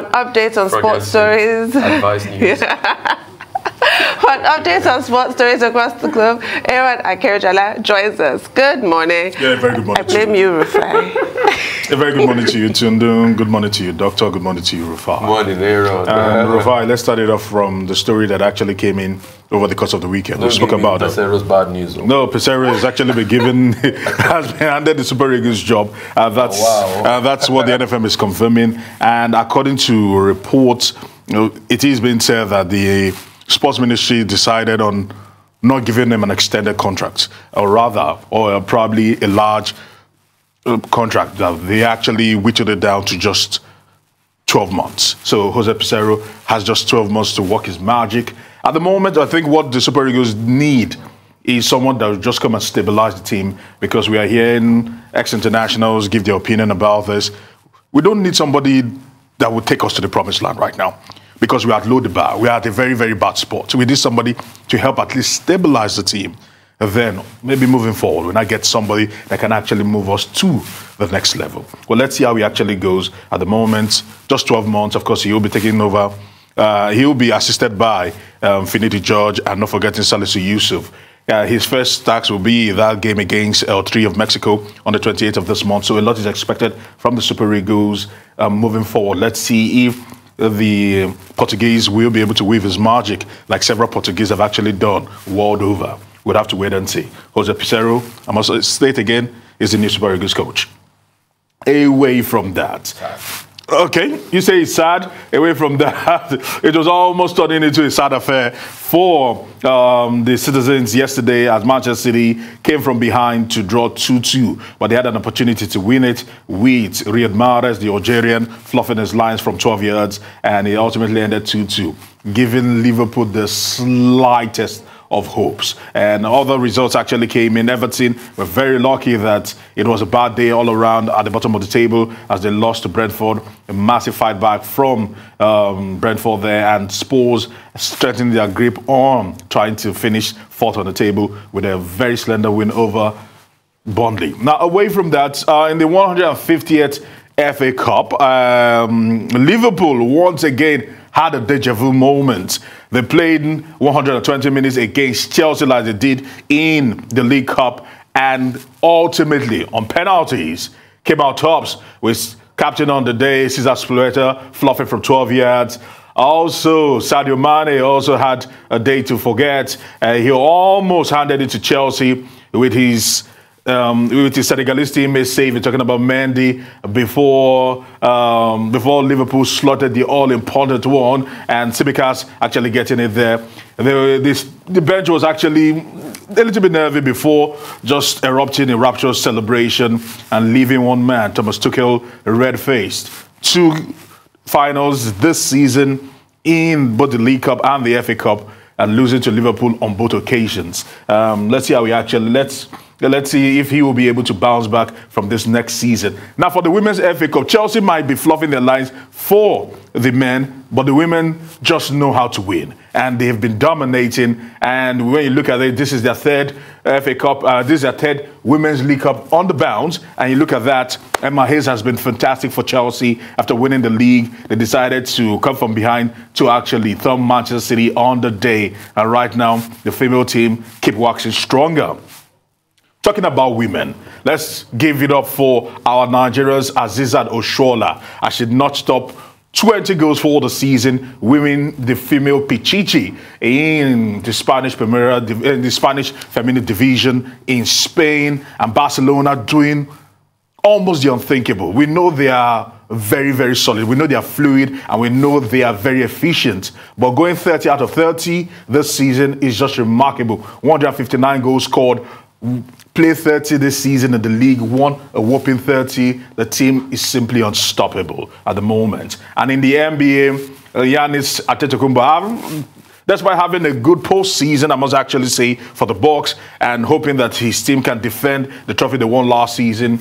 for an update on sports stories. Arise News. For an update on sports stories across the globe, Aaron Akerjala joins us. Good morning. Yeah, very good morning. I blame you, Rufai. A very good morning to you, Tundun. Good morning to you, Doctor. Good morning to you, Rufai. Morning, Aaron. Um, Rufai, let's start it off from the story that actually came in over the course of the weekend. Don't we spoke about it. Peseiro's bad news. though. No, Peseiro has actually been given, has been handed the Super Eagles job. Uh, that's, Oh, wow. uh, that's what the NFM is confirming. And according to reports, you know, it is being said that the sports ministry decided on not giving them an extended contract, or rather, or probably a large uh, contract that they actually whittled it down to just 12 months. So Jose Peseiro has just 12 months to work his magic. At the moment, I think what the Super Eagles need is someone that will just come and stabilize the team because we are hearing ex-internationals give their opinion about this. We don't need somebody that will take us to the promised land right now because we are at low the bar. We are at a very, very bad spot. We need somebody to help at least stabilize the team. And then maybe moving forward, when I get somebody that can actually move us to the next level. Well, let's see how he actually goes. At the moment, just 12 months. Of course, he'll be taking over. Uh, he'll be assisted by um, Finidi George and not forgetting Salisu Yusuf. Uh, his first task will be that game against El Tri of Mexico on the 28th of this month. So a lot is expected from the Super Eagles um, moving forward. Let's see if the Portuguese will be able to weave his magic like several Portuguese have actually done world over. We'll have to wait and see. Jose Peseiro, I must state again, is the new Super Eagles coach. Away from that, Okay, you say it's sad. Away from that, it was almost turning into a sad affair for um, the citizens yesterday as Manchester City came from behind to draw 2-2, but they had an opportunity to win it with Riyad Mahrez, the Algerian, fluffing his lines from 12 yards, and it ultimately ended 2-2, giving Liverpool the slightest of hopes. And other results actually came in. Everton were very lucky that it was a bad day all around at the bottom of the table as they lost to Brentford. A massive fight back from um, Brentford there, and Spurs strengthening their grip on trying to finish fourth on the table with a very slender win over Burnley. Now, away from that, uh, in the 150th FA Cup, um, Liverpool once again had a deja vu moment. They played 120 minutes against Chelsea like they did in the League Cup and ultimately, on penalties, came out tops with captain on the day, Cesar Azpilicueta, fluffing from 12 yards. Also, Sadio Mane also had a day to forget. Uh, he almost handed it to Chelsea with his um, with his Senegalese teammate saving, talking about Mendy before um, before Liverpool slaughtered the all-important one, and Tsimikas actually getting it there. The, this, the bench was actually a little bit nervy before just erupting in rapturous celebration and leaving one man, Thomas Tuchel, red-faced. Two finals this season in both the League Cup and the FA Cup, and losing to Liverpool on both occasions. Um, let's see how we actually let's let's see if he will be able to bounce back from this next season. Now, for the women's FA Cup, Chelsea might be fluffing their lines for the men, but the women just know how to win, and they've been dominating. And when you look at it, this is their third FA Cup. Uh, this is their third Women's League Cup on the bounce, and you look at that. Emma Hayes has been fantastic for Chelsea after winning the league. They decided to come from behind to actually thumb Manchester City on the day. And right now, the female team keep waxing stronger. Talking about women, let's give it up for our Nigerians Asisat Oshoala as she notched up 20 goals for the season, winning the female Pichichi in the Spanish Primera, in the Spanish Feminine Division in Spain, and Barcelona doing almost the unthinkable. We know they are very, very solid. We know they are fluid and we know they are very efficient. But going 30 out of 30 this season is just remarkable. 159 goals scored. Play 30 this season in the league, won a whopping 30. The team is simply unstoppable at the moment. And in the NBA, uh, Giannis Antetokounmpo, despite having a good postseason, I must actually say, for the Bucks, and hoping that his team can defend the trophy they won last season,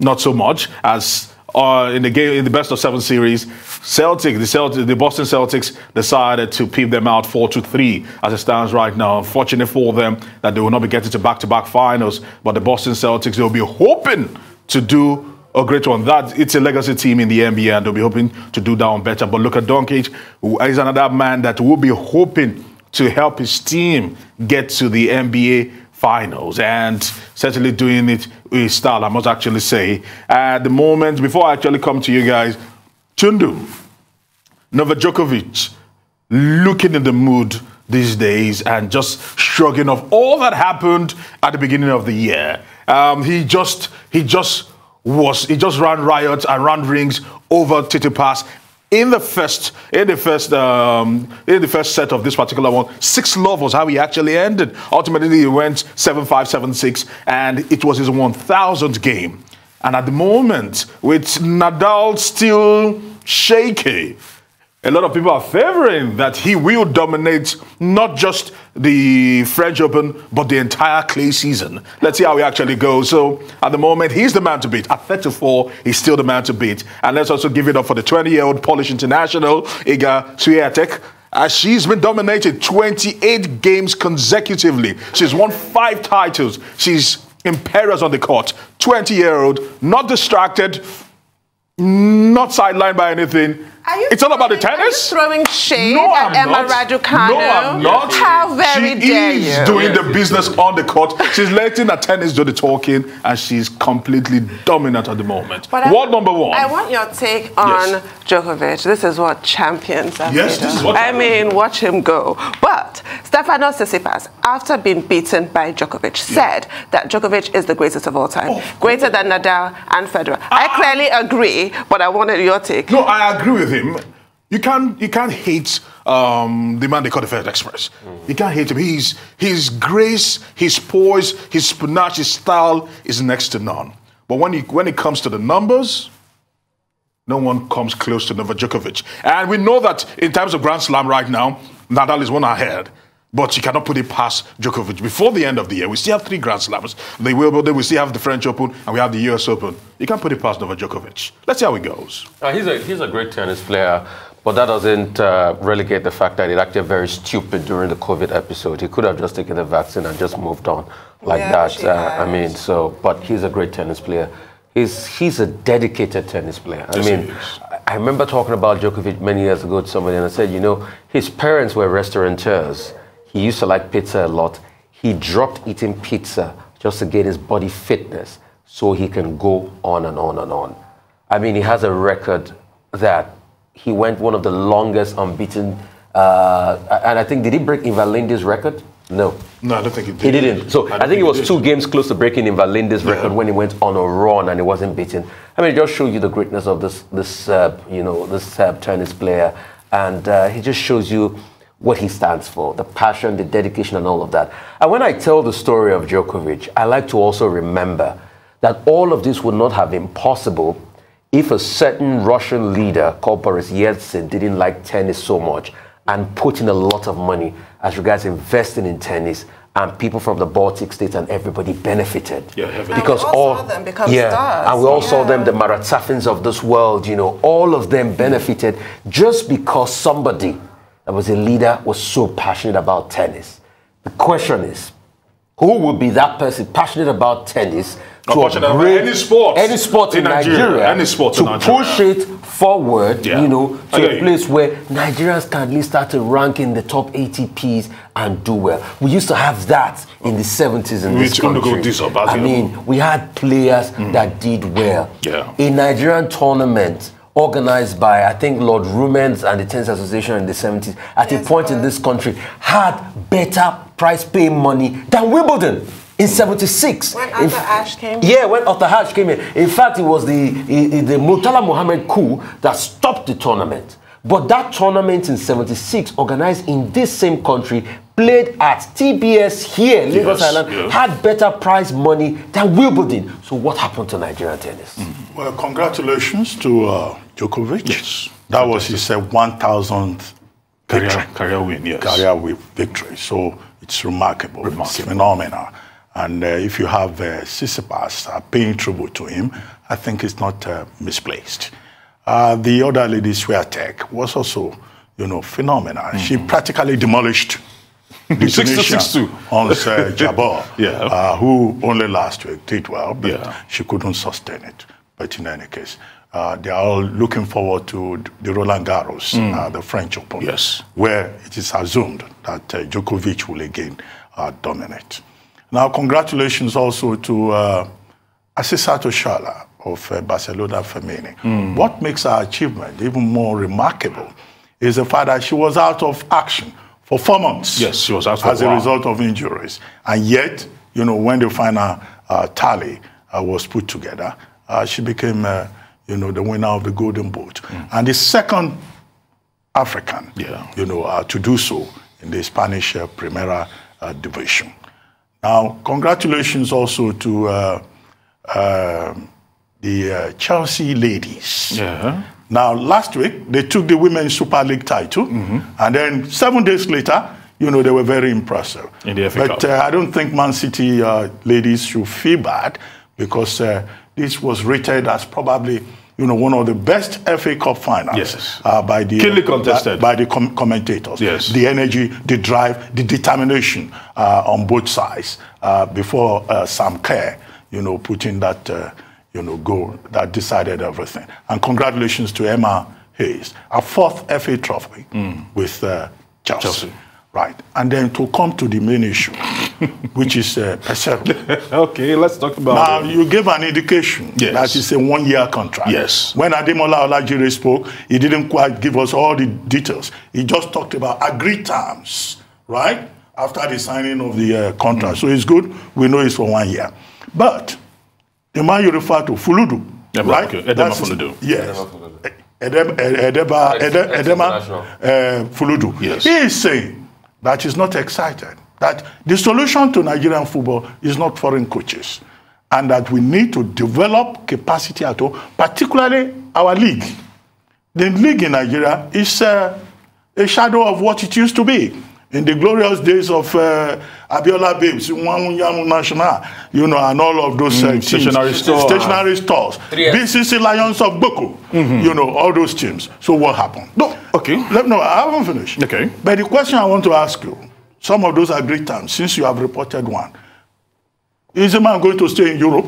not so much as uh, in the game in the best of seven series, Celtic, the Celtic, the Boston Celtics decided to peep them out four to three as it stands right now. Unfortunate for them that they will not be getting to back-to-back finals, but the Boston Celtics they'll be hoping to do a great one. That it's a legacy team in the NBA, and they'll be hoping to do that one better. But look at Doncic, who is another man that will be hoping to help his team get to the NBA finals and certainly doing it with style, I must actually say. At the moment, before I actually come to you guys, Tundu, Novak Djokovic, looking in the mood these days and just shrugging off all that happened at the beginning of the year. Um, he just he just was he just ran riots and ran rings over Tsitsipas in the first in the first um, in the first set of this particular one. Six love was how he actually ended. Ultimately, he went seven five seven six, and it was his one thousandth game. And at the moment, with Nadal still shaky, a lot of people are favoring that he will dominate not just the French Open, but the entire clay season. Let's see how he actually goes. So at the moment, he's the man to beat. At 34, he's still the man to beat. And let's also give it up for the 20-year-old Polish international, Iga Swiatek. As she's been dominated 28 games consecutively. She's won five titles. She's imperious on the court. 20-year-old, not distracted, not sidelined by anything. It's all about the tennis. throwing shade No, at I'm Emma not. Raducanu. No, I'm not. How very she dare is you? doing the business on the court. She's letting the tennis do the talking, and she's completely dominant at the moment. But I- World number one. I want your take on Yes. Djokovic. This is what champions are Yes, this of. is what I mean, watch him go. But Stefanos Tsitsipas, after being beaten by Djokovic, said that Djokovic is the greatest of all time, Oh. greater than Nadal and Federer. I ah. clearly agree, but I wanted your take. no, I agree with him. You can't you can't hate um, the man they call the Fed Express. You can't hate him. He's his grace, his poise, his panache, his style is next to none. But when he, when it comes to the numbers, no one comes close to Novak Djokovic. And we know that in terms of Grand Slam right now, Nadal is one ahead. But you cannot put it past Djokovic. Before the end of the year, we still have three Grand Slams. They will, but then we still have the French Open and we have the US Open. You can't put it past Novak Djokovic. Let's see how it goes. Uh, he's a he's a great tennis player, but that doesn't uh, relegate the fact that he acted very stupid during the COVID episode. He could have just taken the vaccine and just moved on like Yeah, that. Uh, I mean, so but he's a great tennis player. He's he's a dedicated tennis player. I Yes, mean. I- I remember talking about Djokovic many years ago to somebody, and I said, you know, his parents were restaurateurs. He used to like pizza a lot. He dropped eating pizza just to get his body fitness so he can go on and on and on. I mean, he has a record that he went one of the longest unbeaten. Uh, and I think, did he break Ivan Lendl's record? No. No, I don't think he did. He didn't. So I, don't think it was two games close to breaking Ivan Lendl's record when he went on a run and he wasn't beaten. I mean, it just shows you the greatness of this this Serb, you know, this Serb tennis player, and uh, he just shows you what he stands for, the passion, the dedication, and all of that. And when I tell the story of Djokovic, I like to also remember that all of this would not have been possible if a certain Russian leader called Boris Yeltsin didn't like tennis so much and put in a lot of money as regards investing in tennis and people from the Baltic states and everybody benefited. Yeah. And because we all all saw them become yeah, stars. and we all saw them, Yeah. the Marat Safins of this world, you know, all of them benefited just because somebody that was a leader was so passionate about tennis. The question is, who would be that person passionate about tennis to passionate upgrade any sport any sport in, in Nigeria, Nigeria, any sport to in Nigeria. push it forward, Yeah. you know, to a place where Nigerians can at least start to rank in the top ATPs and do well. We used to have that in the 70s in We this used to go country. this I mean, we had players mm. that did well. Yeah. A Nigerian tournament organized by, I think, Lord Rumens and the Tennis Association in the 70s, at a Yes, point in this country, had better price pay money than Wimbledon in 76. When Arthur Ashe came? Yeah, when Arthur Ashe came in. In fact, it was the, i- the Murtala Mohammed coup that stopped the tournament. But that tournament in 76, organized in this same country, played at TBS here, Lagos Yes, Island, yeah. had better prize money than Wimbledon. So what happened to Nigerian tennis? Well, congratulations to uh, Djokovic. Yes. That was his uh, 1,000th Career, victory. career win, yes. career with victory. So it's remarkable. It's phenomenal. And uh, if you have uh, Tsitsipas uh, paying tribute to him, I think it's not uh, misplaced. Uh, the other lady, Swiatek, was also, you know, phenomenal. She practically demolished the six Tunisian six two. on uh, Jabeur, Yeah. uh, who only last week did well, but Yeah. she couldn't sustain it. But in any case, uh, they are all looking forward to the Roland Garros, uh, the French Open, Yes. where it is assumed that uh, Djokovic will again uh, dominate. Now, congratulations also to uh, Asisat Oshoala of uh, Barcelona Femeni. What makes her achievement even more remarkable is the fact that she was out of action for four months. Yes, she was out a as a result of injuries. And yet, you know, when the final uh, tally uh, was put together, uh, she became, uh, you know, the winner of the Golden Boot. And the second African, Yeah. you know, uh, to do so in the Spanish uh, Primera uh, division. Now, congratulations also to uh, uh, the uh, Chelsea ladies. Yeah. Now, last week, they took the Women's Super League title, Mm-hmm. and then seven days later, you know, they were very impressive. In the FA but uh, I don't think Man City uh, ladies should feel bad because uh, this was rated as probably, you know, one of the best FA Cup finals Yes. uh, by the Keenly contested. by, by the com- commentators. Yes. The energy, the drive, the determination uh, on both sides uh, before uh, Sam Kerr, you know, put in that, uh, you know, goal that decided everything. And congratulations to Emma Hayes, a fourth FA trophy with uh, Chelsea. Chelsea. Right. And then to come to the main issue, which is uh, Peseiro. Okay, let's talk about Now, it. you gave an indication Yes. that it's a one-year contract. Yes. When Ademola Olajire spoke, he didn't quite give us all the details. He just talked about agreed terms, right? After the signing of the uh, contract. So it's good. We know it's for one year. But the man you refer to, Fuludu, Edema, right? okay. Edema That's his- Fuludu. Yes. Edema, Edema, Edema, Edema Ex-international. uh, Fuludu. Yes. He is saying that he's not excited, that the solution to Nigerian football is not foreign coaches, and that we need to develop capacity at home, particularly our league. The league in Nigeria is uh, a shadow of what it used to be. In the glorious days of uh, Abiola Babes, Iwuanyanwu Nationale, you know, and all of those uh, stationery store. Stationery stores. BCC Lions of Gboko, you know, all those teams. So what happened? No, okay. Let, no, I haven't finished. Okay. But the question I want to ask you, some of those are great times, since you have reported one, is a man going to stay in Europe?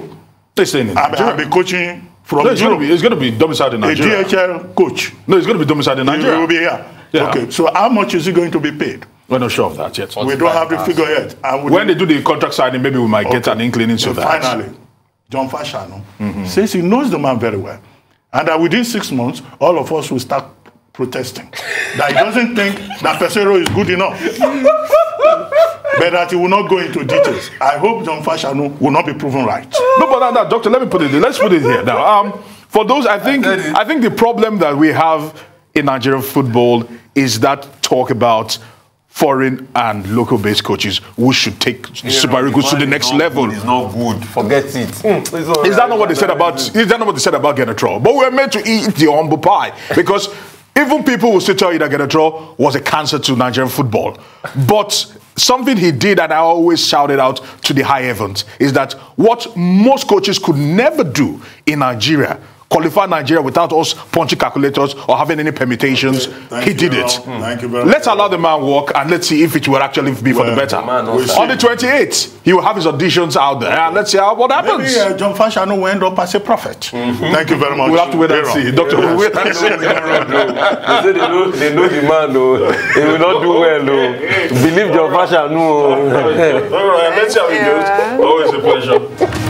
They're staying in I'll be, I'll be coaching from No, it's going Europe. to be it's going to be domiciled in a Nigeria. DHL coach. No, it's going to be domiciled in Nigeria. He will Nigeria. be here. Yeah. Okay, so how much is he going to be paid? We're not sure of that yet. We don't have the figure yet. And When they do the contract signing, maybe we might get an inkling into So that. finally, John Fashanu says he knows the man very well. And that within six months, all of us will start protesting. that he doesn't think that Pesero is good enough. but that he will not go into details. I hope John Fashanu will not be proven right. No, but now, now, doctor, let me put it. Let's put it here now. Um, for those, I think. I think the problem that we have in Nigerian football is that talk about foreign and local-based coaches who should take Super Eagles to the next level. It's not good. Forget it. Mm. Is that not what they said about? Is that not what they said about Gernot Rohr? But we're meant to eat the humble pie because even people will still tell you that Gernot Rohr was a cancer to Nigerian football. But something he did, and I always shouted out to the high heavens, is that what most coaches could never do in Nigeria. Qualify Nigeria without us punching calculators or having any permutations. Thank he did it. much. Thank you very much. Let's much. allow the man walk and let's see if it will actually be for the better. the On the 28th, he will have his auditions out there and let's see how, what happens. Maybe uh, John Fashanu will end up as a prophet. Thank you very much. We'll have to wait and see. Doctor, we'll wait and see. they say they know, they know the man, though. He will not do well, though. Believe John Fashanu. All right, let's see how it goes. Always a pleasure.